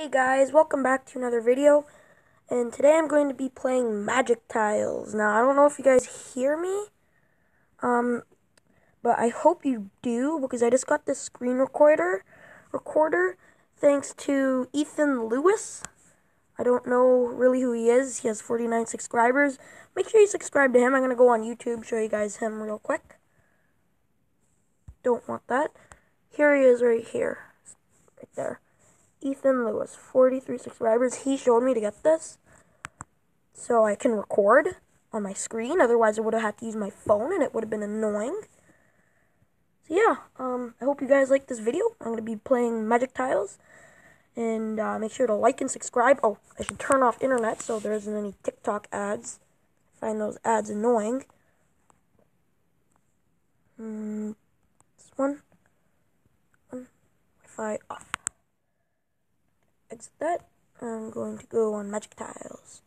Hey guys, welcome back to another video. And today I'm going to be playing Magic Tiles. Now, I don't know if you guys hear me. Um, but I hope you do because I just got this screen recorder recorder thanks to Ethan Lewis. I don't know really who he is. He has 49 subscribers. Make sure you subscribe to him. I'm going to go on YouTube, show you guys him real quick. Don't want that. Here he is right here. Right there. Ethan Lewis, 43 subscribers. He showed me to get this so I can record on my screen. Otherwise, I would have had to use my phone and it would have been annoying. So, yeah, um, I hope you guys like this video. I'm going to be playing Magic Tiles. And uh, make sure to like and subscribe. Oh, I should turn off internet so there isn't any TikTok ads. I find those ads annoying. Mm, this one. one. Wi-Fi off exit that. I'm going to go on Magic Tiles.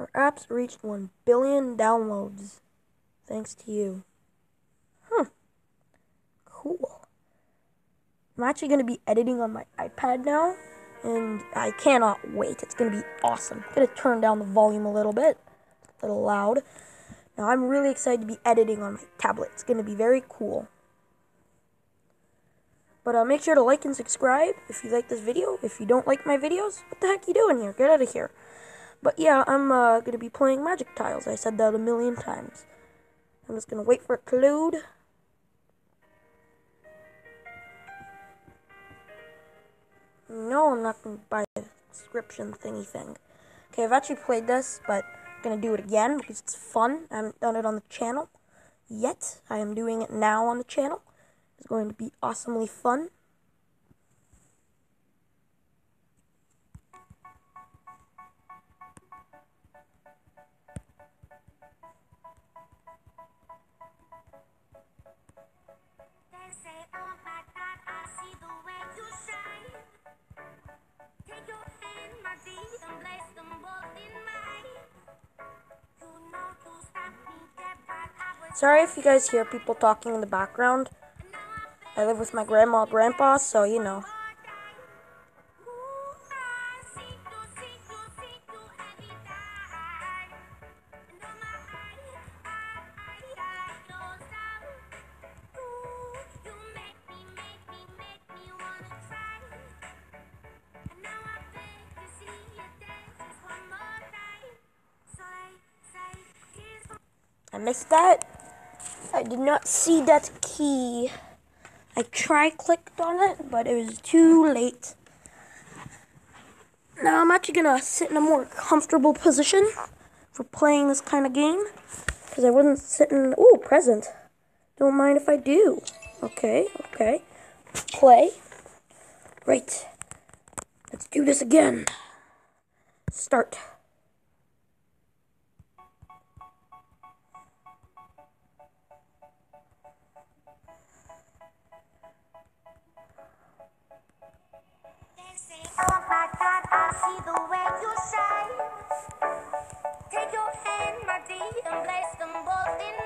Our apps reached 1 billion downloads. Thanks to you. Hmm. Cool. I'm actually going to be editing on my iPad now. And I cannot wait. It's going to be awesome. I'm going to turn down the volume a little bit. A little loud. Now, I'm really excited to be editing on my tablet. It's going to be very cool. But uh, make sure to like and subscribe if you like this video. If you don't like my videos, what the heck you doing here? Get out of here. But yeah, I'm uh, going to be playing Magic Tiles. I said that a million times. I'm just going to wait for it to load. No, I'm not going to buy the subscription thingy thing. Okay, I've actually played this, but I'm going to do it again because it's fun. I haven't done it on the channel yet. I am doing it now on the channel is going to be awesomely fun. Sorry if you guys hear people talking in the background. I live with my grandma and grandpa, so you know. I missed that. I did not see that key. I try clicked on it, but it was too late. Now I'm actually gonna sit in a more comfortable position for playing this kind of game. Because I wasn't sitting, ooh, present. Don't mind if I do. Okay, okay. Play. Right. Let's do this again. Start. I see the way you shine. Take your hand, my dear, and place them both in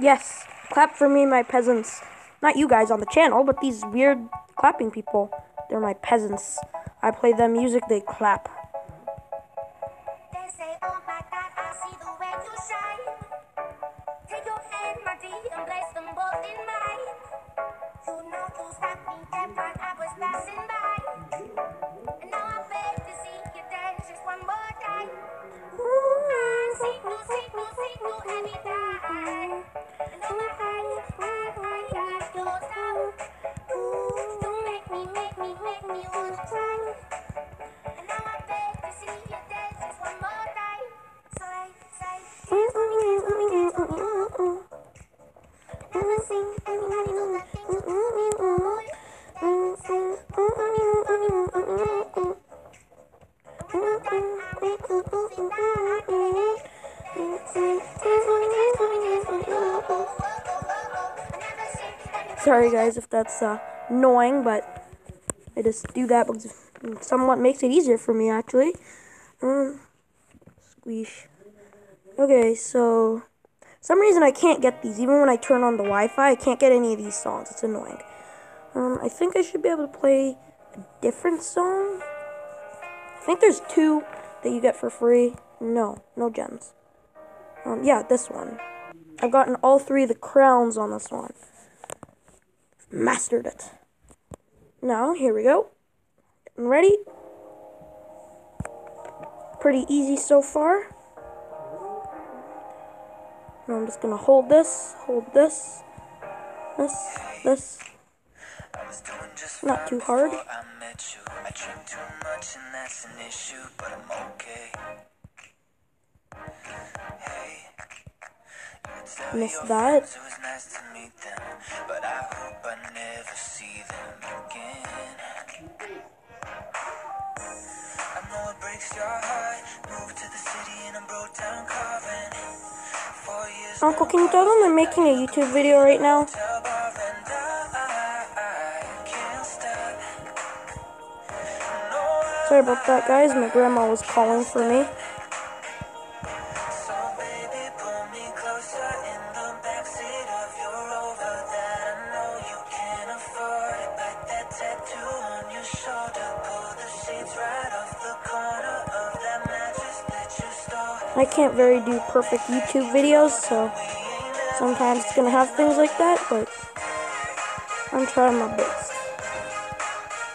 Yes, clap for me, my peasants. Not you guys on the channel, but these weird clapping people. They're my peasants. I play them music, they clap. And Sorry guys if that's uh, annoying, but I just do that because it somewhat makes it easier for me actually. Um, squeesh. Okay, so some reason I can't get these. Even when I turn on the Wi-Fi, I can't get any of these songs. It's annoying. Um, I think I should be able to play a different song. I think there's two that you get for free. No, no gems. Um, yeah, this one. I've gotten all three of the crowns on this one. Mastered it. Now, here we go. Getting ready. Pretty easy so far. Now I'm just gonna hold this, hold this, this, this. Not too hard. Miss that. friends it was nice to meet them, but I hope I never see them again. I know it breaks your heart. Moved to the city in a broke down car and four years Uncle, can you tell them they're making a YouTube video right now? hotel bar and I, I can't stop. No, I Sorry about that, guys. My grandma was calling for me. Can't very do perfect YouTube videos, so sometimes it's gonna have things like that, but I'm trying my best.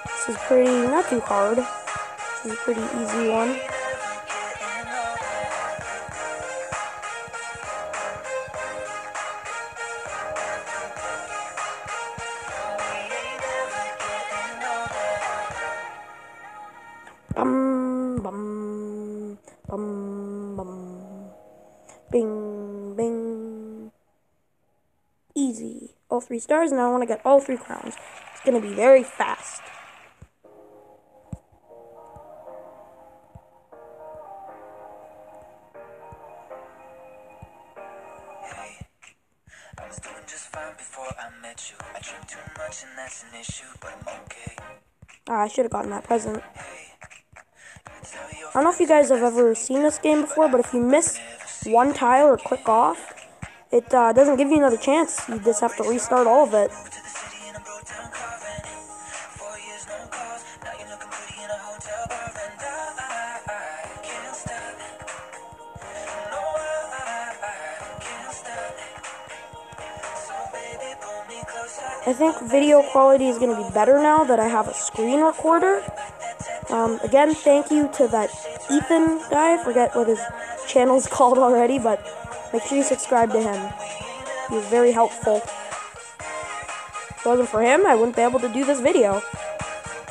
This is pretty, not too hard. This is a pretty easy one. Bing, bing. Easy. All three stars, and I want to get all three crowns. It's going to be very fast. Hey, I was doing just fine before I met you. I drink too much and that's an issue, but I'm okay. Ah, I should have gotten that present. Hey, you tell your I don't know if you guys have ever seen this game before, but if you miss one tile or click off, it uh, doesn't give you another chance. You just have to restart all of it. I think video quality is going to be better now that I have a screen recorder. Um, again, thank you to that Ethan guy. I forget what his channel's called already, but make sure you subscribe to him. He's very helpful. If it wasn't for him, I wouldn't be able to do this video.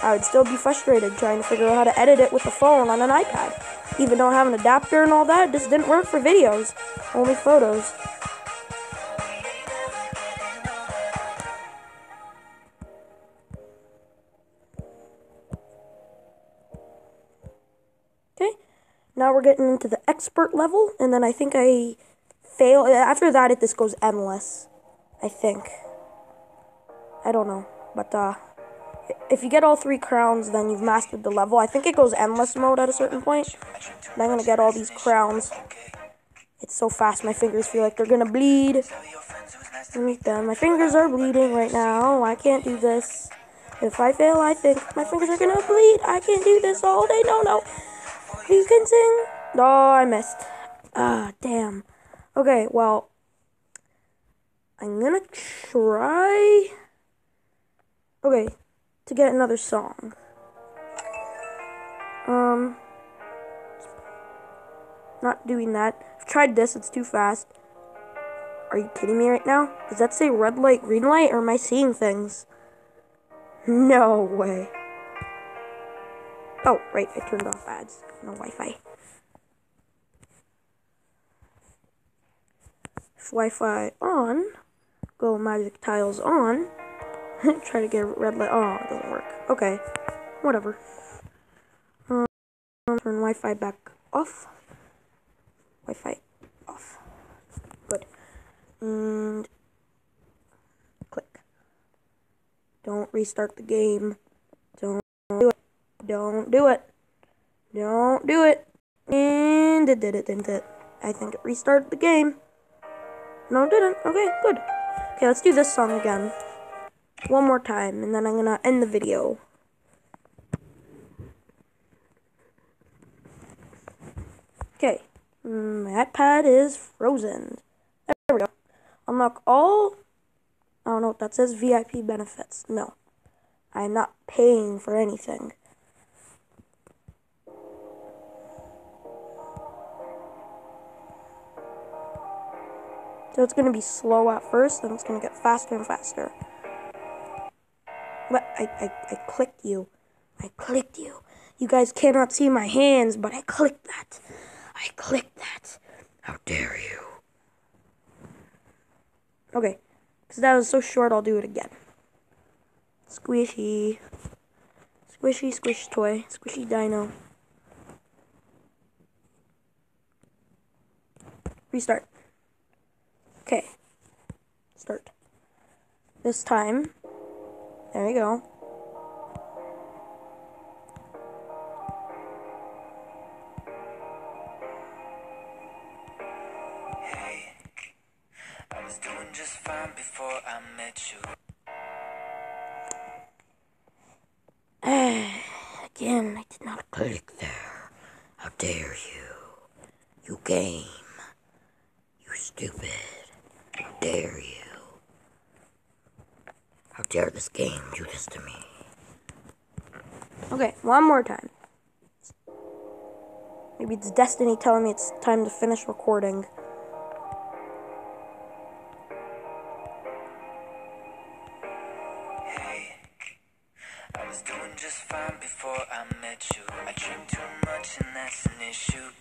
I would still be frustrated trying to figure out how to edit it with the phone on an iPad. Even though I have an adapter and all that, it just didn't work for videos, only photos. Now we're getting into the expert level, and then I think I fail. After that, it just goes endless. I think. I don't know, but uh, if you get all three crowns, then you've mastered the level. I think it goes endless mode at a certain point. And I'm gonna get all these crowns. It's so fast, my fingers feel like they're gonna bleed. Tell your friends it was nice to Let me them. My fingers are bleeding right now. I can't do this. If I fail, I think my fingers are gonna bleed. I can't do this all day. No, no. You can sing. Oh, I missed. Ah, damn. Okay, well, I'm gonna try. Okay, to get another song. Um, not doing that. I've tried this, it's too fast. Are you kidding me right now? Does that say red light, green light, or am I seeing things? No way. Oh, right, I turned off ads. No Wi Fi. If Wi Fi on, go magic tiles on. Try to get red light. Oh, it doesn't work. Okay, whatever. Um, turn Wi Fi back off. Wi Fi off. Good. And click. Don't restart the game. Don't do it. Don't do it. And it did it, didn't it? I think it restarted the game. No, it didn't. Okay, good. Okay, let's do this song again. One more time, and then I'm gonna end the video. Okay, mm, my iPad is frozen. There we go. Unlock all. I don't know what that says. VIP benefits. No, I'm not paying for anything. So it's going to be slow at first, then it's going to get faster and faster. But I, I, I clicked you. I clicked you. You guys cannot see my hands, but I clicked that. I clicked that. How dare you? Okay, because that was so short, I'll do it again. Squishy. Squishy squish toy. Squishy dino. Restart. Okay. Start. This time. There we go. Hey, I was doing just fine before I met you. Again, I did not click there. How dare you? You game. You stupid. How dare you? How dare this game do this to me? Okay, one more time. Maybe it's destiny telling me it's time to finish recording. Hey, I was doing just fine before I met you. I drink too much and that's an issue,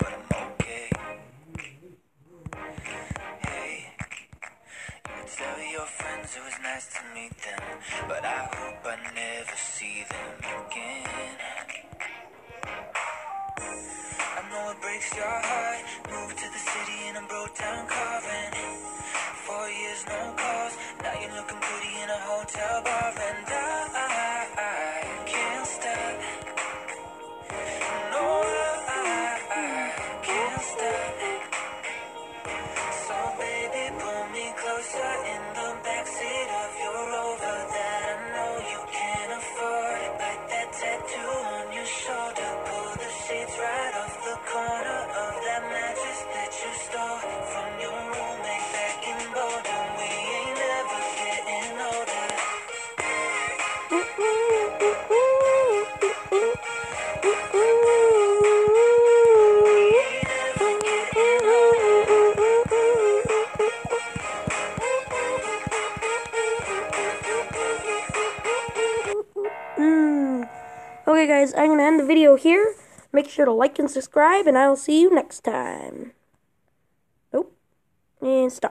here. Make sure to like and subscribe, and I will see you next time. Nope. And stop.